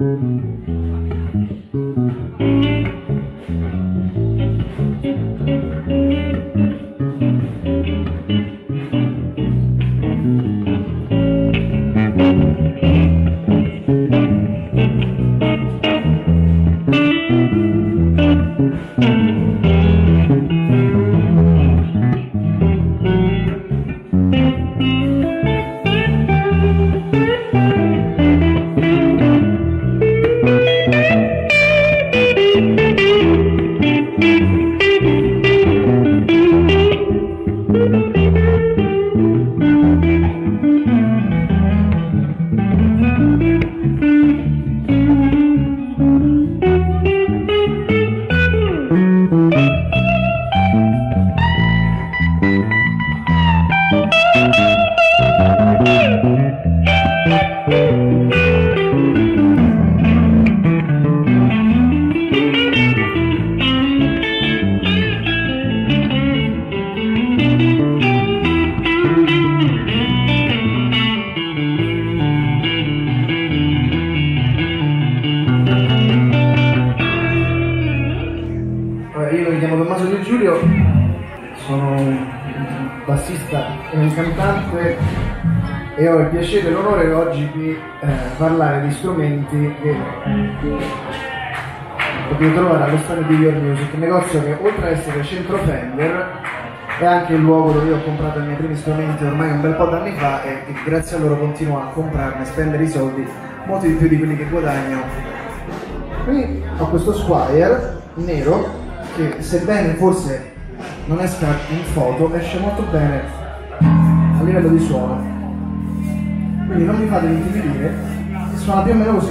Mm-hmm. È un cantante e ho il piacere e l'onore oggi di eh, parlare di strumenti che potete trovare allo stand di Your Music, un negozio che oltre ad essere centro Fender è anche il luogo dove io ho comprato i miei primi strumenti ormai un bel po' d'anni fa e, e grazie a loro continuo a comprarne, spendere i soldi molti di più di quelli che guadagno. Qui ho questo Squire nero che sebbene forse non esca in foto esce molto bene livello di suono. Quindi non mi fate intimidire suona più o meno così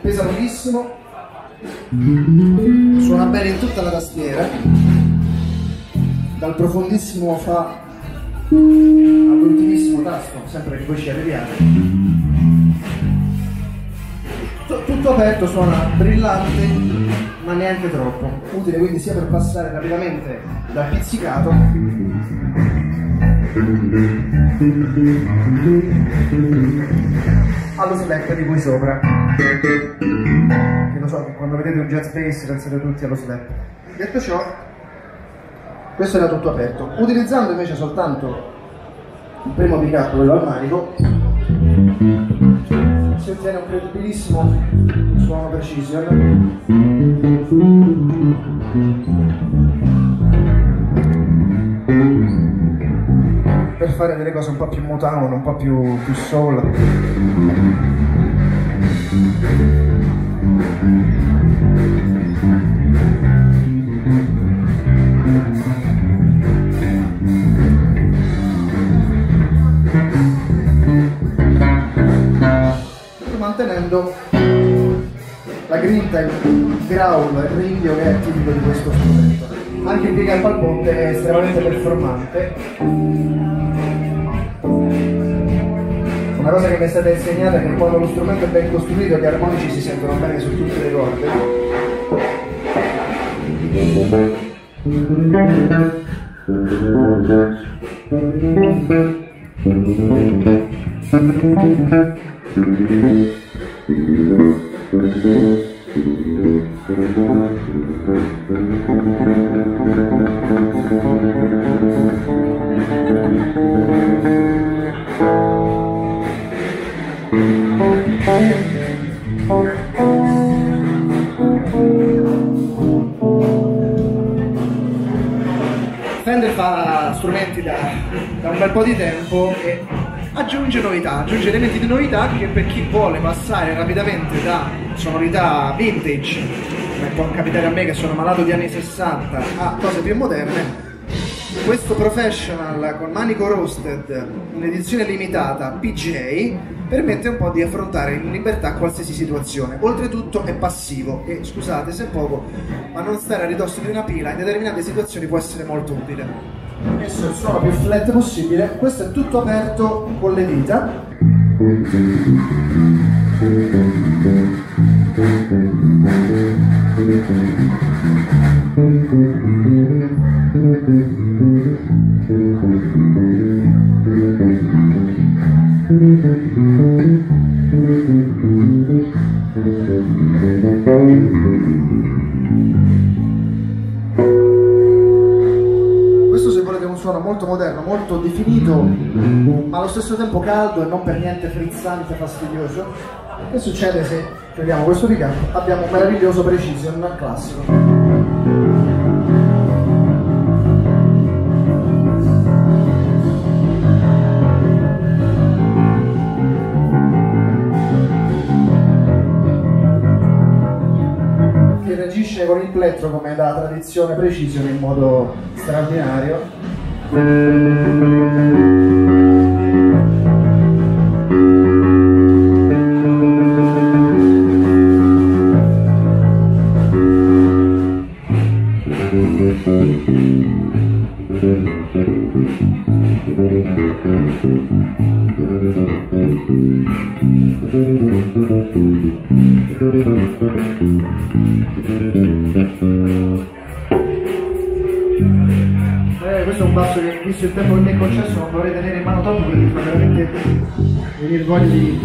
pesa pochissimo suona bene in tutta la tastiera. Dal profondissimo fa all'ultimissimo tasto sempre che voi ci arriviate tutto, aperto suona brillante ma neanche troppo. Utile quindi sia per passare rapidamente dal pizzicato allo slap di qui sopra. Che lo so quando vedete un jazz bass pensate tutti allo slap detto ciò questo era tutto aperto. Utilizzando invece soltanto il primo picato quello al manico si ottiene un credibilissimo suono precision per fare delle cose un po' più Motown, un po' più, più soul. mantenendo la grinta, il growl, il ringhio che è tipico di questo strumento. Anche il piega al palponte è estremamente performante. Una cosa che mi è stata insegnata è che quando lo strumento è ben costruito gli armonici si sentono bene su tutte le corde. Fender fa strumenti da, da un bel po' di tempo e aggiunge novità, aggiunge elementi di novità che per chi vuole passare rapidamente da sonorità vintage, come può capitare a me che sono malato di anni 60, a cose più moderne, questo professional con manico roasted in edizione limitata PJ permette un po' di affrontare in libertà qualsiasi situazione. Oltretutto è passivo e scusate se è poco, ma non stare a ridosso di una pila in determinate situazioni può essere molto utile messo il suono più flat possibile, questo è tutto aperto con le dita. suono molto definito, ma allo stesso tempo caldo e non per niente frizzante, fastidioso. Che succede se togliamo questo ricambio? Abbiamo un meraviglioso precision classico. reagisce con il plettro come da tradizione precisione in modo straordinario. Eh, questo è un basso che visto il tempo che mi è concesso non dovrei tenere in mano tanto perché fa veramente venire voglia di,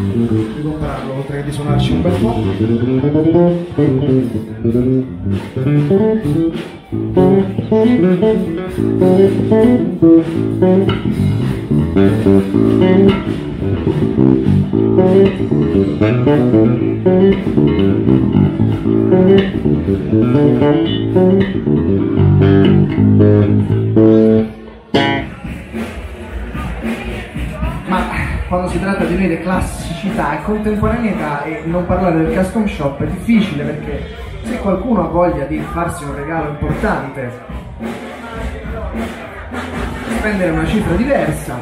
di comprarlo oltre che di suonarci un bel po'. Quando si tratta di unire classicità e contemporaneità e non parlare del custom shop è difficile perché se qualcuno ha voglia di farsi un regalo importante, spendere una cifra diversa,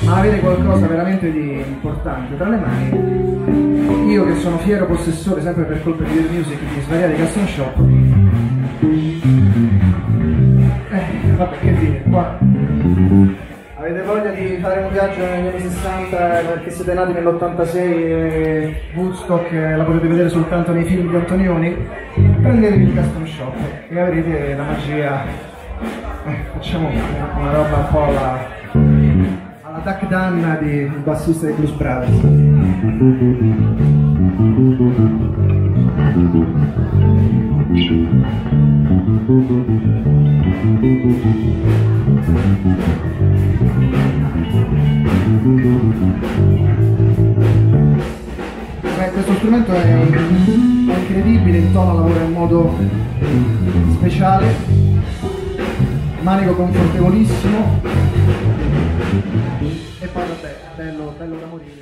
ma avere qualcosa veramente di importante tra le mani, io che sono fiero possessore sempre per colpa di The Music di svariati custom shop, eh, vabbè che dire, qua Di fare un viaggio negli anni 60 perché siete nati nell'86 e Woodstock la potete vedere soltanto nei film di Antonioni? Prendetevi il custom shop e avrete la magia. Eh, facciamo una roba un po' alla, alla Duck Dunn di il bassista dei Blues Brothers. Beh, questo strumento è, incredibile, il tono lavora in modo speciale, manico confortevolissimo e poi vabbè, bello, bello da morire.